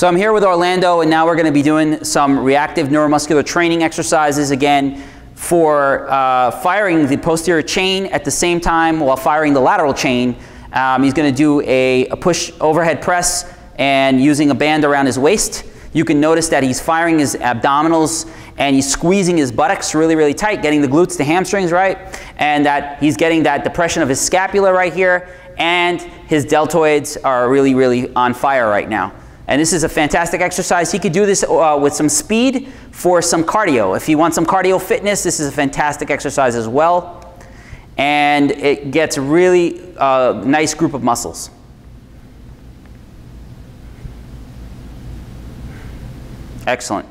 So I'm here with Orlando and now we're going to be doing some reactive neuromuscular training exercises again for uh, firing the posterior chain at the same time while firing the lateral chain. Um, he's going to do a, a push overhead press and using a band around his waist. You can notice that he's firing his abdominals and he's squeezing his buttocks really, really tight, getting the glutes to hamstrings right, and that he's getting that depression of his scapula right here, and his deltoids are really, really on fire right now. And this is a fantastic exercise. He could do this uh, with some speed for some cardio. If you want some cardio fitness, this is a fantastic exercise as well. And it gets a really uh, nice group of muscles. Excellent.